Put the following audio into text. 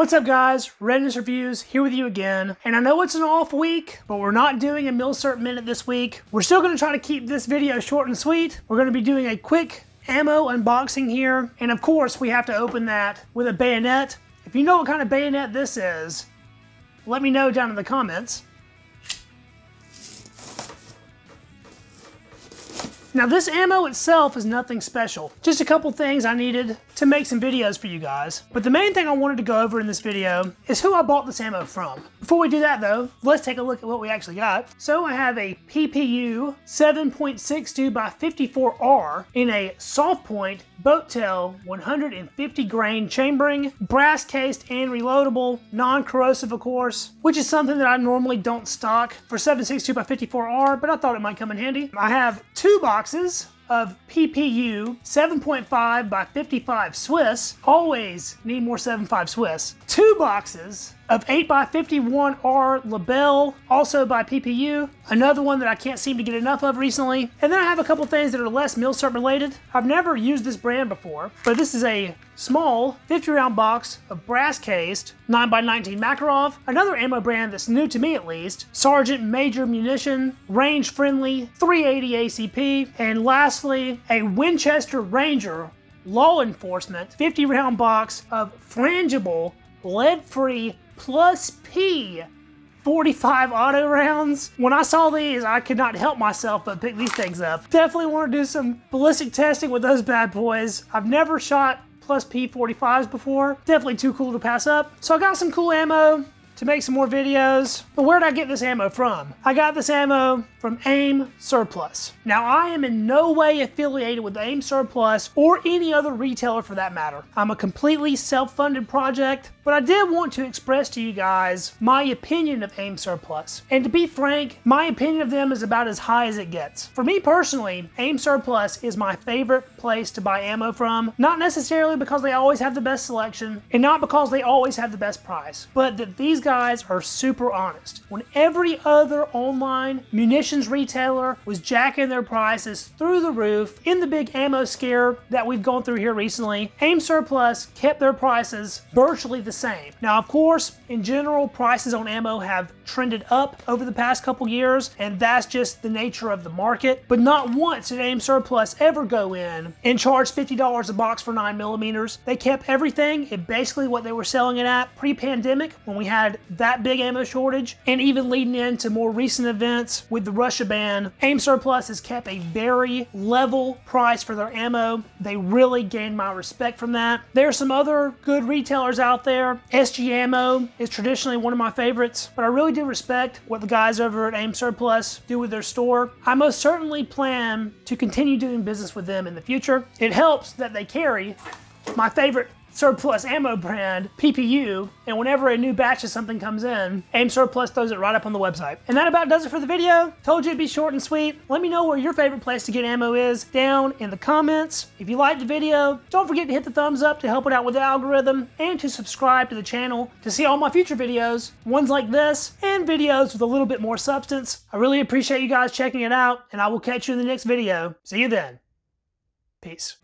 What's up guys, Readiness Reviews here with you again. And I know it's an off week, but we're not doing a Milsurp Minute this week. We're still gonna try to keep this video short and sweet. We're gonna be doing a quick ammo unboxing here. And of course, we have to open that with a bayonet. If you know what kind of bayonet this is, let me know down in the comments. Now this ammo itself is nothing special. Just a couple things I needed to make some videos for you guys. But the main thing I wanted to go over in this video is who I bought this ammo from. Before we do that though, let's take a look at what we actually got. So I have a PPU 7.62 by 54R in a soft point boat tail 150 grain chambering, brass cased and reloadable, non-corrosive of course, which is something that I normally don't stock for 7.62 by 54R, but I thought it might come in handy. I have two boxes boxes of PPU 7.5 by 55 Swiss. Always need more 7.5 Swiss. Two boxes of 8x51R Lebel, also by PPU. Another one that I can't seem to get enough of recently. And then I have a couple things that are less Milsurp related. I've never used this brand before, but this is a small 50 round box of brass cased 9x19 Makarov. Another ammo brand that's new to me at least. Sergeant Major Munition, range friendly, 380 ACP. And lastly, a Winchester Ranger law enforcement 50 round box of frangible lead-free plus P 45 auto rounds. When I saw these, I could not help myself but pick these things up. Definitely want to do some ballistic testing with those bad boys. I've never shot plus P45s before. Definitely too cool to pass up. So I got some cool ammo to make some more videos. But where did I get this ammo from? I got this ammo from AIM Surplus. Now I am in no way affiliated with AIM Surplus or any other retailer for that matter. I'm a completely self-funded project, but I did want to express to you guys my opinion of AIM Surplus. And to be frank, my opinion of them is about as high as it gets. For me personally, AIM Surplus is my favorite place to buy ammo from, not necessarily because they always have the best selection, and not because they always have the best price, but that these guys are super honest. When every other online munitions munitions retailer was jacking their prices through the roof in the big ammo scare that we've gone through here recently. AIM Surplus kept their prices virtually the same. Now, of course, in general, prices on ammo have trended up over the past couple years, and that's just the nature of the market. But not once did AIM Surplus ever go in and charge $50 a box for 9 millimeters. They kept everything at basically what they were selling it at pre-pandemic when we had that big ammo shortage, and even leading into more recent events with the Russia ban, AIM Surplus has kept a very level price for their ammo. They really gained my respect from that. There are some other good retailers out there. SG Ammo is traditionally one of my favorites, but I really do respect what the guys over at AIM Surplus do with their store. I most certainly plan to continue doing business with them in the future. It helps that they carry my favorite surplus ammo brand, PPU, and whenever a new batch of something comes in, AIM Surplus throws it right up on the website. And that about does it for the video. Told you it'd be short and sweet. Let me know where your favorite place to get ammo is down in the comments. If you liked the video, don't forget to hit the thumbs up to help it out with the algorithm and to subscribe to the channel to see all my future videos, ones like this, and videos with a little bit more substance. I really appreciate you guys checking it out, and I will catch you in the next video. See you then. Peace.